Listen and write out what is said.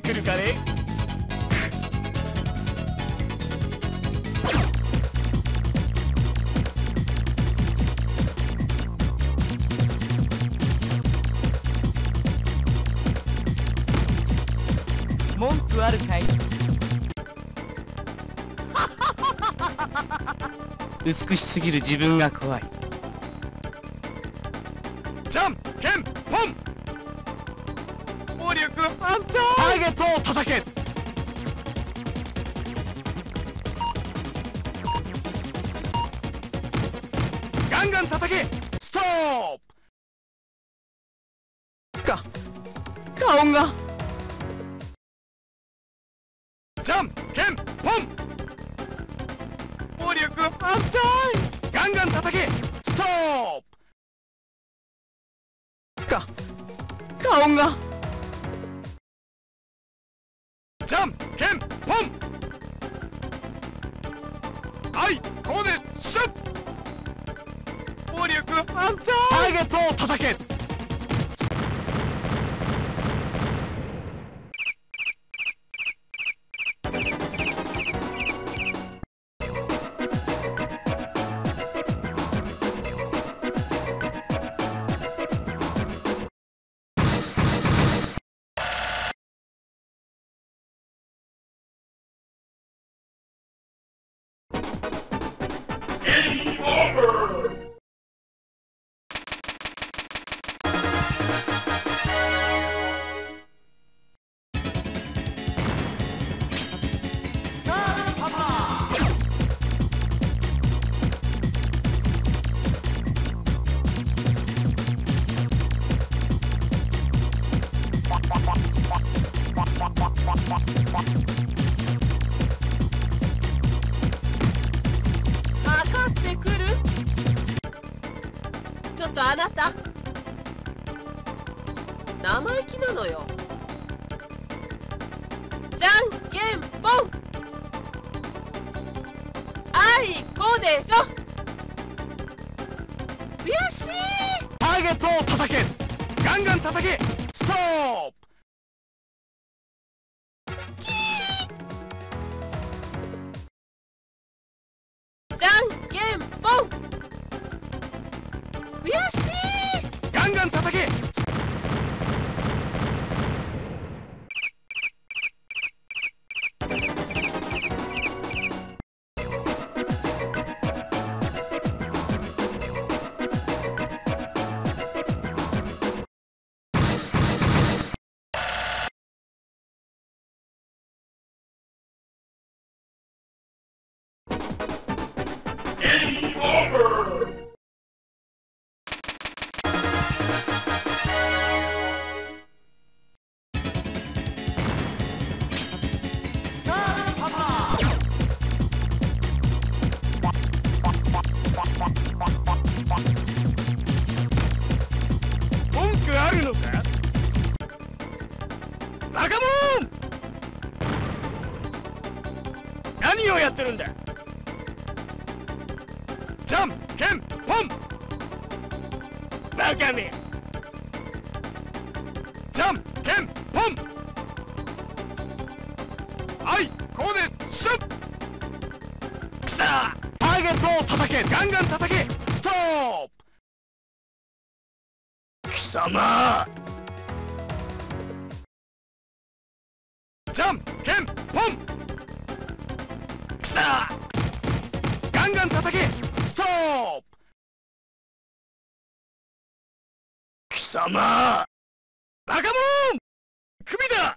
てくるかね？文句あるかい？美しすぎる自分が怖い。じゃんけんぽん暴力反対ターゲットを叩けガンガン叩けストップか顔がじゃんけんぽん暴力反対ガンガン叩けストップ剣ポン。はいここでシュッ。暴力反対ターゲットを叩け。かあなた。生意気なのよ。じゃんけんぽん。あいこでしょ。悔しい。ターゲットを叩け。ガンガン叩け。ストップ。じゃんけんぽん。悔るのか？バカモン！何をやってるんだ？じゃんけんぽんバカめ！じゃんけんぽんはいこうでシュッさあターゲットを叩け！ガンガン叩け！ストップ！貴様。じゃんけんぽんさあガンガン叩け。ストップ。貴様。バカモン。首だ。